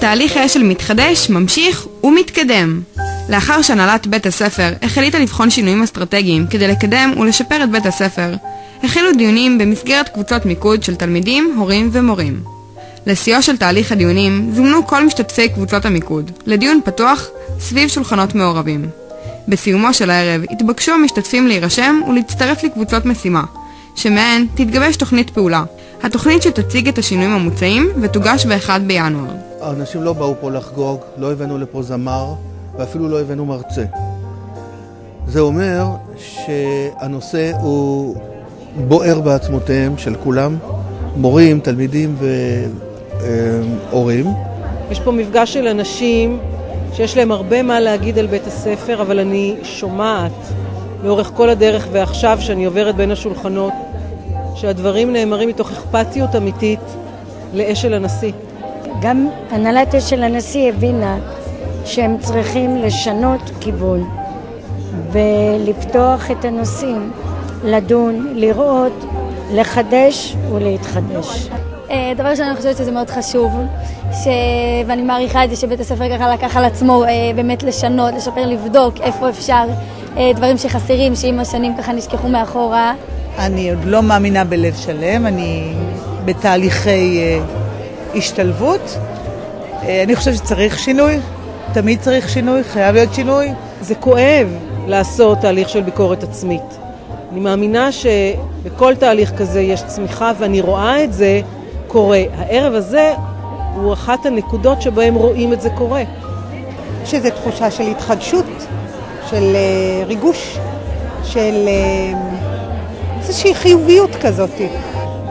תהליך האשל מתחדש, ממשיך ומתקדם. לאחר שהנהלת בית הספר החליטה לבחון שינויים אסטרטגיים כדי לקדם ולשפר את בית הספר, החלו דיונים במסגרת קבוצות מיקוד של תלמידים, הורים ומורים. לשיאו של תהליך הדיונים זומנו כל משתתפי קבוצות המיקוד לדיון פתוח סביב שולחנות מעורבים. בסיומו של הערב התבקשו המשתתפים להירשם ולהצטרף לקבוצות משימה, שמהן תתגבש תוכנית פעולה. התוכנית שתציג את השינויים המוצעים ותוגש ב-1 בינואר. האנשים לא באו פה לחגוג, לא הבאנו לפה זמר ואפילו לא הבאנו מרצה. זה אומר שהנושא הוא בוער בעצמותיהם של כולם, מורים, תלמידים והורים. יש פה מפגש של אנשים שיש להם הרבה מה להגיד על בית הספר, אבל אני שומעת לאורך כל הדרך ועכשיו שאני עוברת בין השולחנות, שהדברים נאמרים מתוך אכפתיות אמיתית לאשל הנשיא. גם הנהלת אשל הנשיא הבינה שהם צריכים לשנות כיוון ולפתוח את הנושאים, לדון, לראות, לחדש ולהתחדש. אה, דבר ראשון, אני חושבת שזה מאוד חשוב, ש... ואני מעריכה את זה שבית הספר ככה לקח על עצמו אה, באמת לשנות, לשפר, לבדוק איפה אפשר, דברים שחסרים, שעם השנים ככה נשכחו מאחורה. אני עוד לא מאמינה בלב שלם, אני בתהליכי השתלבות. אני חושבת שצריך שינוי, תמיד צריך שינוי, חייב להיות שינוי. זה כואב לעשות תהליך של ביקורת עצמית. אני מאמינה שבכל תהליך כזה יש צמיחה ואני רואה את זה קורה. הערב הזה הוא אחת הנקודות שבהם רואים את זה קורה. יש איזו תחושה של התחדשות, של uh, ריגוש, של uh, איזושהי חיוביות כזאת.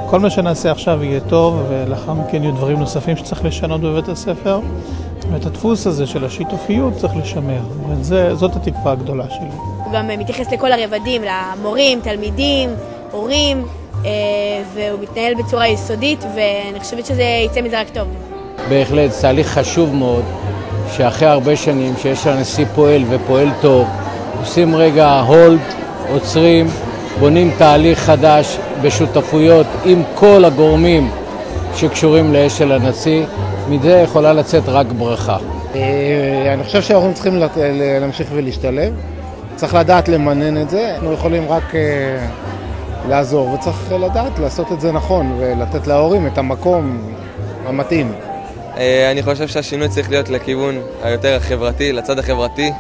כל מה שנעשה עכשיו יהיה טוב, ולאחר מכן יהיו דברים נוספים שצריך לשנות בבית הספר. ואת הדפוס הזה של השיתופיות צריך לשמר, וזאת התקווה הגדולה שלי. הוא גם מתייחס לכל הרבדים, למורים, תלמידים, הורים, אה, והוא מתנהל בצורה יסודית, ואני חושבת שזה יצא מזה רק טוב. בהחלט, זה תהליך חשוב מאוד, שאחרי הרבה שנים שיש הנשיא פועל ופועל טוב, עושים רגע הולד, עוצרים, בונים תהליך חדש בשותפויות עם כל הגורמים שקשורים לאשל הנשיא. מזה יכולה לצאת רק ברכה. אה, אני חושב שאנחנו צריכים להמשיך ולהשתלב. צריך לדעת למנן את זה, אנחנו יכולים רק אה, לעזור, וצריך לדעת לעשות את זה נכון ולתת להורים את המקום המתאים. אה, אני חושב שהשינוי צריך להיות לכיוון היותר חברתי, לצד החברתי.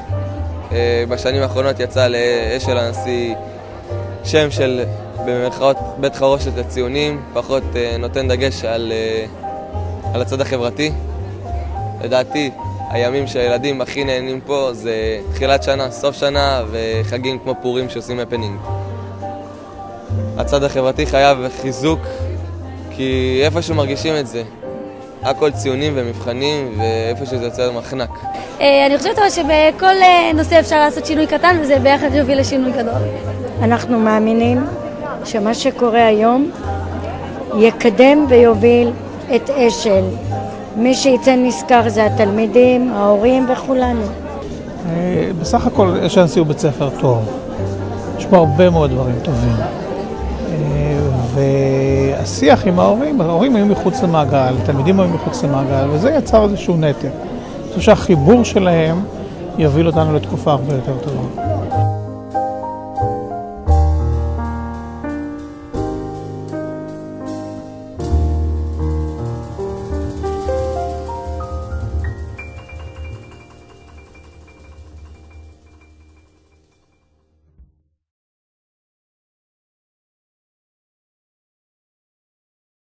בשנים האחרונות יצא לאשל הנשיא שם של במרכאות בית חרושת לציונים, פחות נותן דגש על על הצד החברתי. לדעתי, הימים שהילדים הכי נהנים פה זה תחילת שנה, סוף שנה וחגים כמו פורים שעושים הפנינג. הצד החברתי חייב חיזוק, כי איפשהו מרגישים את זה. הכל ציונים ומבחנים, ואיפה שזה יוצא מחנק. אה, אני חושבת שבכל אה, נושא אפשר לעשות שינוי קטן, וזה ביחד יוביל לשינוי גדול. אנחנו מאמינים שמה שקורה היום יקדם ויוביל את אשל. מי שיצא נשכר זה התלמידים, ההורים וכולנו. אה, בסך הכל אשל הנשיא הוא בית ספר טוב. יש בו הרבה מאוד דברים טובים. והשיח עם ההורים, ההורים היו מחוץ למעגל, תלמידים היו מחוץ למעגל, וזה יצר איזשהו נתק. אני חושב שהחיבור שלהם יוביל אותנו לתקופה הרבה יותר טובה.